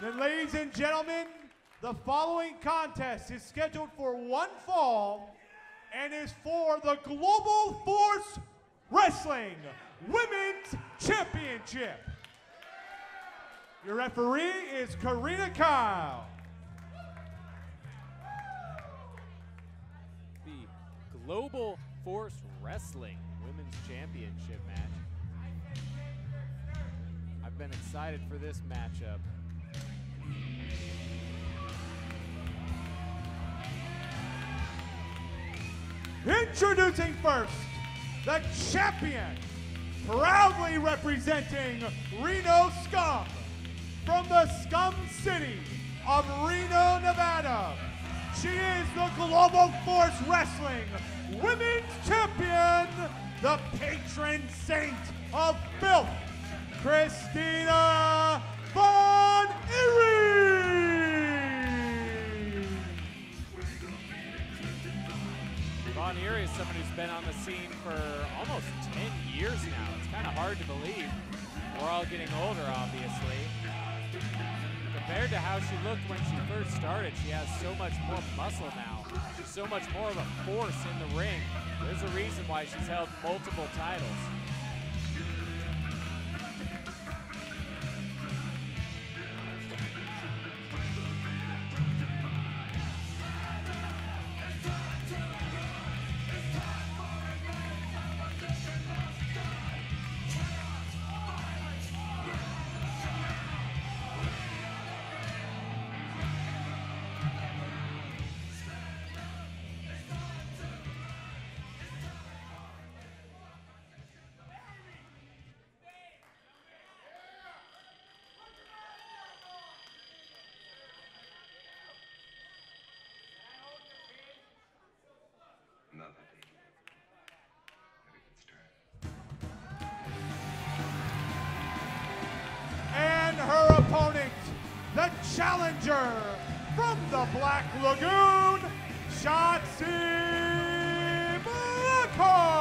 Then, ladies and gentlemen, the following contest is scheduled for one fall and is for the Global Force Wrestling Women's Championship. Your referee is Karina Kyle. The Global Force Wrestling Women's Championship match. I've been excited for this matchup. Introducing first, the champion, proudly representing Reno Scum from the Scum City of Reno, Nevada. She is the Global Force Wrestling Women's Champion, the patron saint of filth, Christina Von Eerie is someone who's been on the scene for almost 10 years now. It's kind of hard to believe. We're all getting older, obviously. Compared to how she looked when she first started, she has so much more muscle now. So much more of a force in the ring. There's a reason why she's held multiple titles. The challenger from the Black Lagoon, Shotzi Blackheart.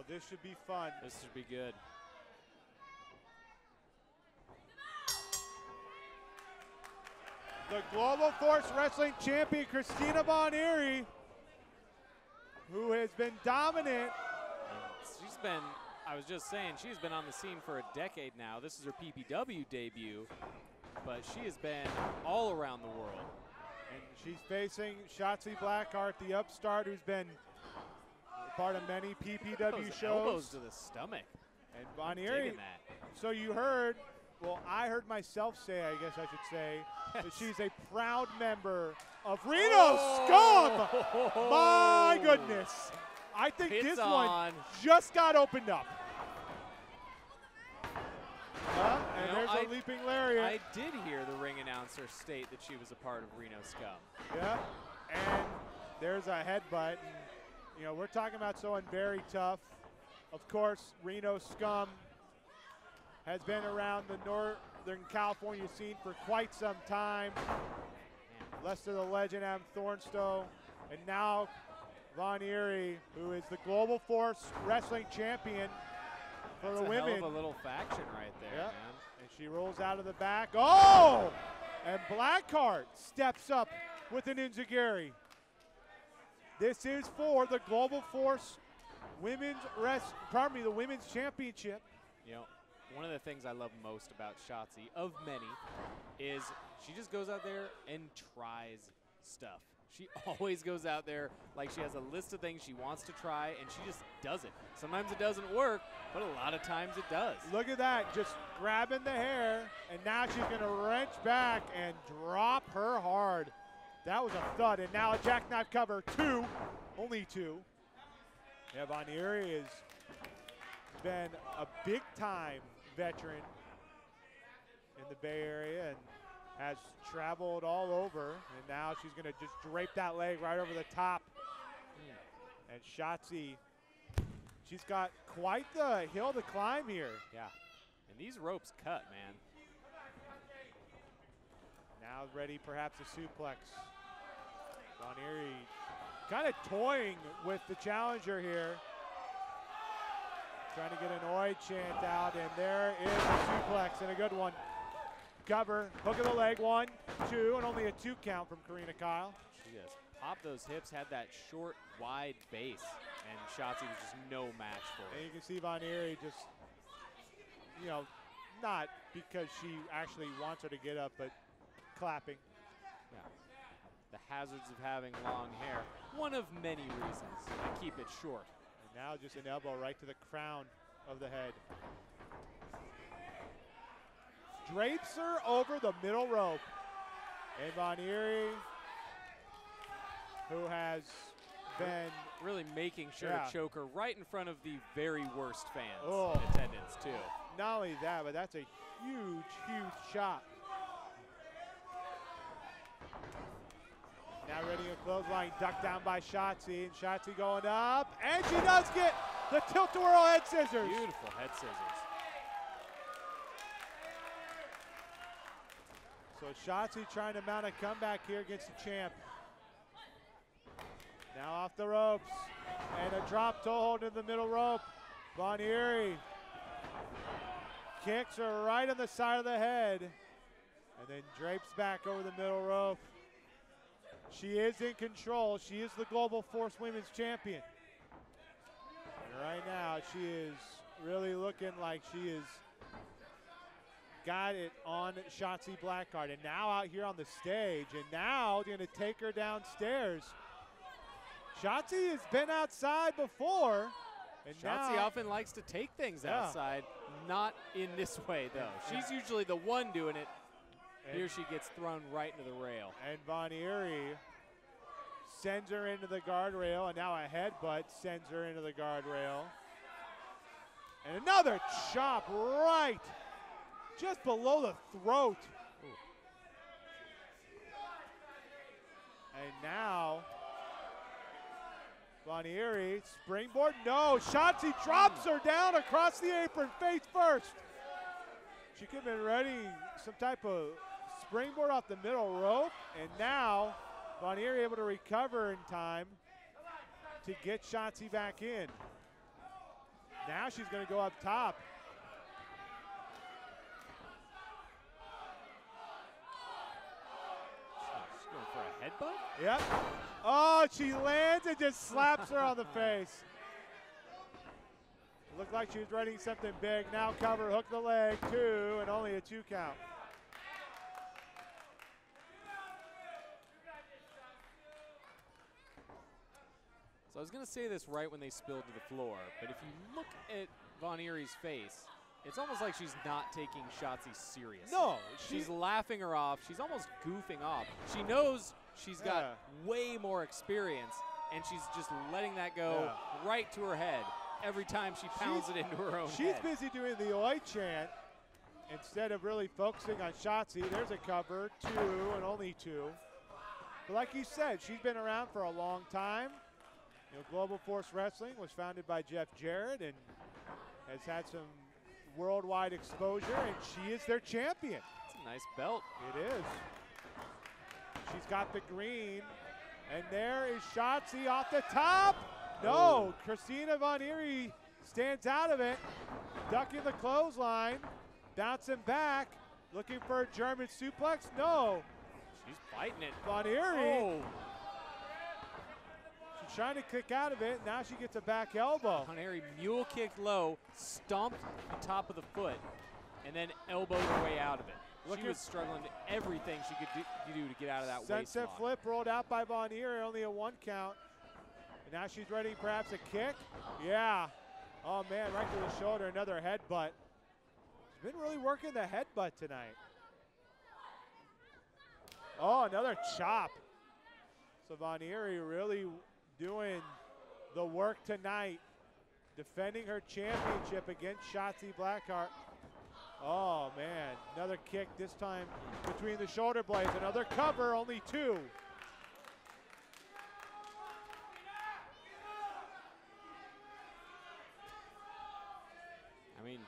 Oh, this should be fun. This should be good. The Global Force Wrestling Champion, Christina Von Eerie, who has been dominant. She's been, I was just saying, she's been on the scene for a decade now. This is her PPW debut, but she has been all around the world. And she's facing Shotzi Blackheart, the upstart who's been part of many PPW Those elbows shows. to the stomach. And Von I'm Eerie, digging that. so you heard, well, I heard myself say, I guess I should say, that she's a proud member of oh. Reno Scum. My goodness. I think this on. one just got opened up. And know, there's I- a leaping lariat. I did hear the ring announcer state that she was a part of Reno Scum. Yeah, and there's a headbutt. You know, we're talking about someone very tough. Of course, Reno Scum has been around the Northern California scene for quite some time. Luster the Legend, Adam Thornstowe, and now Von Eerie, who is the Global Force Wrestling Champion for that's the a women. hell of a little faction right there, Yep. man. And she rolls out of the back. Oh! And Blackheart steps up with an Enziguri. This is for the Global Force Women's Rest, pardon me, the Women's Championship. You know, one of the things I love most about Shotzi, of many, is she just goes out there and tries stuff. She always goes out there like she has a list of things she wants to try, and she just does it. Sometimes it doesn't work, but a lot of times it does. Look at that, just grabbing the hair, and now she's going to wrench back and drop her hard. That was a thud, and now a jackknife cover, two, only two. Von Eerie has been a big time veteran in the Bay Area and has traveled all over, and now she's going to just drape that leg right over the top. And Shotzi, she's got quite the hill to climb here. Yeah. And these ropes cut, man. Now ready perhaps a suplex. Von Eerie kind of toying with the challenger here. Trying to get an oi chant out, and there is a suplex and a good one. Cover, hook of the leg, one, two, and only a two count from Karina Kyle. She just popped those hips, had that short, wide base, and Shotzi was just no match for it. And you can see Von Eerie just, you know, not because she actually wants her to get up, but clapping. Yeah. The hazards of having long hair. One of many reasons I keep it short. And now just an elbow right to the crown of the head. Drapes her over the middle rope. And Von Eerie, who has been, Really making sure Yeah. to choke her right in front of the very worst fans Oh. in attendance, too. not only that, but that's a huge, huge shot. Now ready a clothesline, ducked down by Shotzi, and Shotzi going up, and she does get the tilt-a-whirl head scissors. Beautiful head scissors. So Shotzi trying to mount a comeback here against the champ. Now off the ropes. And a drop toe hold in the middle rope. Von Eerie kicks her right on the side of the head. And then drapes back over the middle rope. She is in control. She is the Global Force Women's Champion. And right now, she is really looking like she is got it on Shotzi Blackheart. And now out here on the stage. And now going to take her downstairs. Shotzi has been outside before. And Shotzi now, often likes to take things Yeah. outside, not in this way, though. She's usually the one doing it. And, Here she gets thrown right into the rail. and Von Eerie sends her into the guardrail. And now a headbutt sends her into the guardrail. And another chop right just below the throat. And now, Von Eerie, springboard, no. Shotzi drops her down across the apron, face first. She could have been ready some type of springboard off the middle rope. And now, Eerie able to recover in time to get Shotzi back in. Now she's going to go up top. She's going for a headbutt? Yep. Oh, she lands and just slaps her on the face. Looked like she was ready something big. Now cover, hook the leg, two, and only a two count. So I was going to say this right when they spilled to the floor, but if you look at Von Eerie's face, it's almost like she's not taking Shotzi seriously. No, she- she's laughing her off. She's almost goofing off. She knows she's got way more experience, and she's just letting that go right to her head every time she pounds She's- it into her own She's head. busy doing the oi chant, instead of really focusing on Shotzi, there's a cover, two, and only two. But like you said, she's been around for a long time. You know, Global Force Wrestling was founded by Jeff Jarrett and has had some worldwide exposure, and she is their champion. It's a nice belt. It is. She's got the green, and there is Shotzi off the top. No, oh. Christina Von Eerie stands out of it, ducking the clothesline, bouncing back, looking for a German suplex. No, She's fighting it. Von Eerie. Oh, trying to kick out of it. Now she gets a back elbow. Connery mule kicked low, stomped the top of the foot, and then elbowed her way out of it. Look she was struggling to everything she could do, do to get out of that waist Sunset lock. flip rolled out by Von Eerie, only a one count. And now she's ready perhaps a kick. Yeah. Oh man, right to the shoulder, another headbutt. She's been really working the headbutt tonight. Oh, another chop. So Von Eerie really doing the work tonight, defending her championship against Shotzi Blackheart. Oh man, another kick this time between the shoulder blades. Another cover, only two. I mean,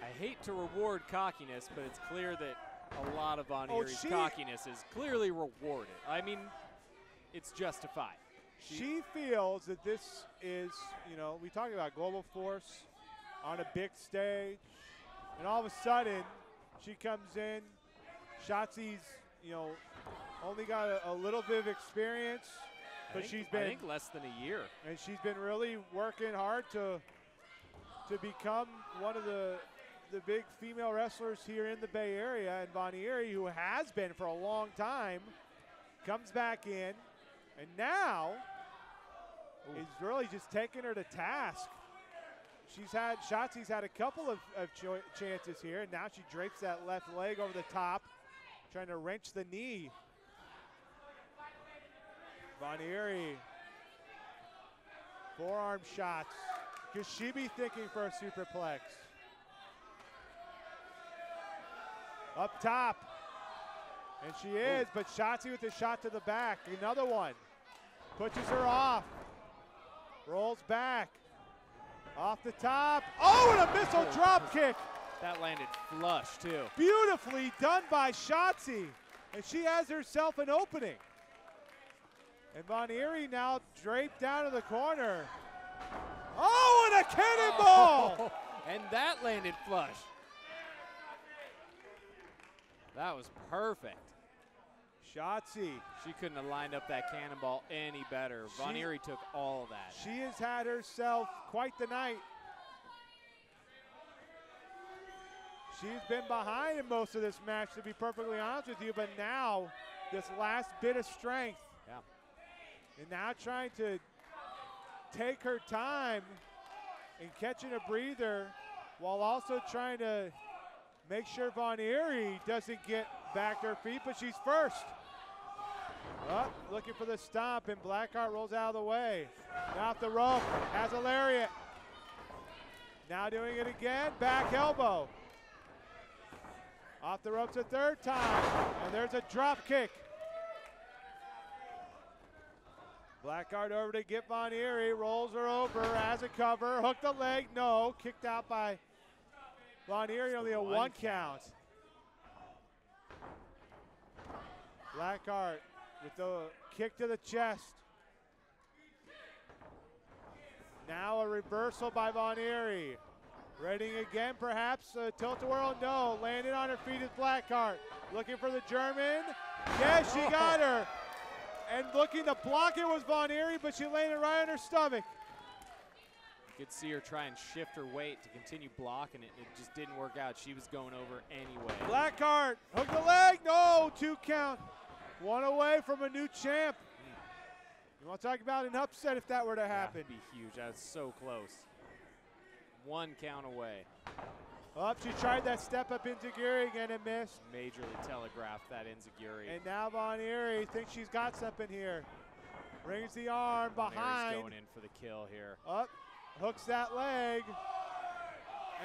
I hate to reward cockiness, but it's clear that a lot of Von Oh, cockiness is clearly rewarded. I mean, it's justified. She feels that this is, you know, we talk about global force on a big stage, and all of a sudden she comes in. Shotzi's, you know, only got a, a little bit of experience, but think- she's I been think less than a year. and she's been really working hard to to become one of the the big female wrestlers here in the Bay Area. And Von Eerie, who has been for a long time, comes back in, and now is really just taking her to task. She's had Shotzi's had a couple of, of cho- chances here, and now she drapes that left leg over the top, trying to wrench the knee. Von Eerie Forearm shots. Could she be thinking for a superplex? Up top. And she is, but Shotzi with the shot to the back. Another one. Pushes her off. Rolls back. Off the top. Oh, and a missile oh, drop kick. That landed flush, too. Beautifully done by Shotzi. And she has herself an opening. And Von Eerie now draped down to the corner. Oh, and a cannonball! Oh, and that landed flush. That was perfect. Shotzi, She couldn't have lined up that cannonball any better. Von She- Eerie took all of that. she has had herself quite the night. She's been behind in most of this match, to be perfectly honest with you, but now this last bit of strength. Yeah. And now trying to take her time and catching a breather while also trying to make sure Von Eerie doesn't get back to her feet, but she's first. Up, looking for the stomp, and Blackheart rolls out of the way. Now off the rope, has a lariat. Now doing it again, back elbow. Off the ropes a third time, and there's a drop kick. Blackheart over to get Von Eerie, rolls her over, has a cover, hooked the leg, no, kicked out by Von Eerie, only a one count. Blackheart with the kick to the chest. Now a reversal by Von Eerie. Reading again, perhaps uh, a tilt-a-whirl. No, landed on her feet is Blackheart. Looking for the German. Yes, she got her. And looking to block it was Von Eerie, but she landed right on her stomach. You could see her try and shift her weight to continue blocking it. It just didn't work out. She was going over anyway. Blackheart, hook the leg. No, two count. One away from a new champ. You want to talk about an upset if that were to happen? That'd be huge. That's so close. One count away. Up, she tried that step up into Geary again and missed. Majorly telegraphed that Enziguri. And now Von Eerie thinks she's got something here. Brings the arm Mary's behind. going in for the kill here. Up, hooks that leg.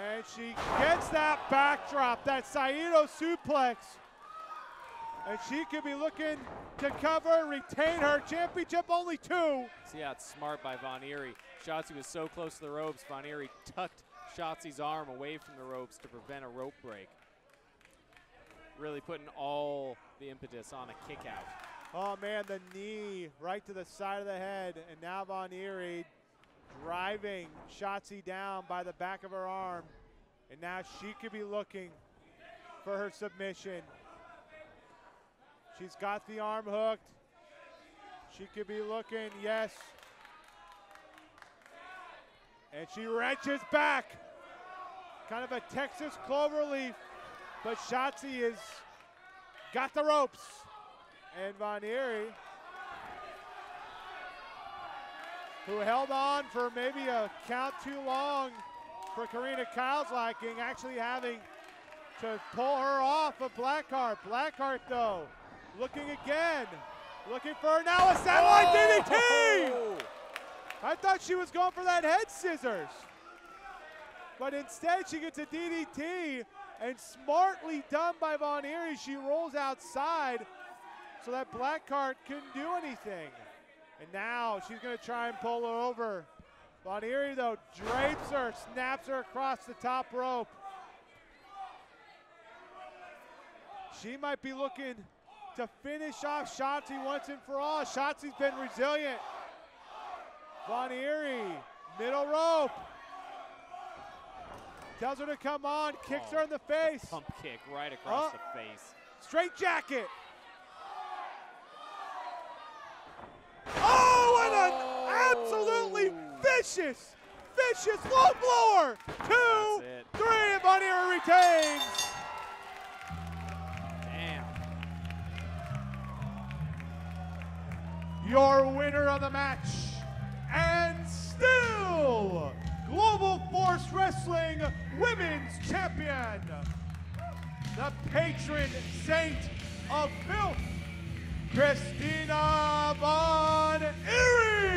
And she gets that backdrop, that Saito suplex. And she could be looking to cover, retain her championship, only two. See how it's smart by Von Eerie. Shotzi was so close to the ropes, Von Eerie tucked Shotzi's arm away from the ropes to prevent a rope break. Really putting all the impetus on a kick out. Oh man, the knee right to the side of the head, and now Von Eerie driving Shotzi down by the back of her arm. And now she could be looking for her submission. She's got the arm hooked. She could be looking, yes. And she wrenches back. Kind of a Texas clover leaf, but Shotzi is got the ropes. And Von Eerie, who held on for maybe a count too long for Karina Kyle's liking, actually having to pull her off of Blackheart. Blackheart, though, looking again. Looking for now a satellite DDT! Oh! I thought she was going for that head scissors. But instead, she gets a DDT, and smartly done by Von Eerie, she rolls outside so that black Blackheart couldn't do anything. And now she's going to try and pull her over. Von Eerie, though, drapes her, snaps her across the top rope. She might be looking to finish off Shotzi once and for all. Shotzi's been resilient. Von Eerie, middle rope. Tells her to come on, kicks Oh, her in oh, the face. Pump kick right across Oh. the face. Straight jacket. Oh, and an absolutely oh. vicious, vicious low blower. Two, three, and Von Eerie retains. Your winner of the match, and still Global Force Wrestling Women's Champion, the patron saint of filth, Christina Von Eerie.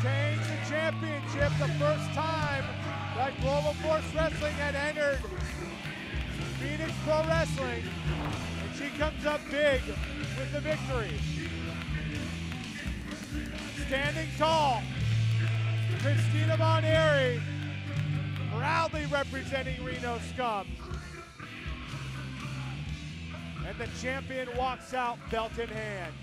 She retains the championship the first time that Global Force Wrestling had entered Phoenix Pro Wrestling. And she comes up big with the victory. Standing tall, Christina Von proudly representing Reno Scum. And the champion walks out belt in hand.